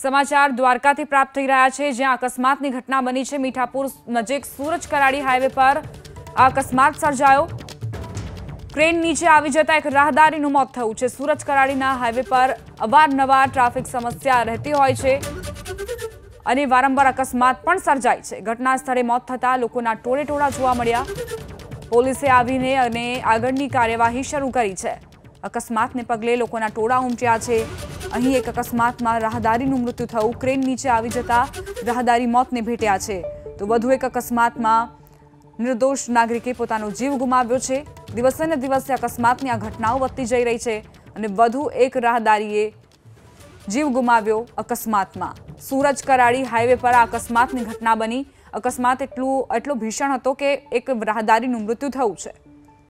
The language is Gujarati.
સમાચાર દ્વારકાથી પ્રાપ્ત થઈ રહ્યા છે, જ્યાં અકસ્માતની ઘટના બની છે. મીઠાપુર નજીક સુરજ કરાડી હાઈવે પર અકસ્માત સર્જાયો. ક્રેન નીચે આવી જતા એક રાહદારીનું મોત થયું છે. સુરજ કરાડીના હાઈવે પર અવારનવાર ટ્રાફિક સમસ્યા રહેતી હોય છે અને વારંવાર અકસ્માત પણ સર્જાય છે. ઘટના સ્થળે મોત થતા લોકોના ટોળે ટોળા જોવા મળ્યા. પોલીસે આવીને અને આગળની કાર્યવાહી શરૂ કરી છે. અકસ્માતને પગલે લોકોના ટોળા ઉમટ્યા છે. અહીં એક અકસ્માતમાં રાહદારીનું મૃત્યુ થયું. ક્રેન નીચે આવી જતા રાહદારી મોતને ભેટ્યા છે. તો વધુ એક અકસ્માતમાં નિર્દોષ નાગરિકે પોતાનો જીવ ગુમાવ્યો છે. દિવસે ને દિવસે અકસ્માતની આ ઘટનાઓ વધતી જઈ રહી છે અને વધુ એક રાહદારીએ જીવ ગુમાવ્યો અકસ્માતમાં. સુરજ કરાડી હાઈવે પર આ અકસ્માતની ઘટના બની. અકસ્માત એટલું, એટલો ભીષણ હતો કે એક રાહદારીનું મૃત્યુ થયું છે.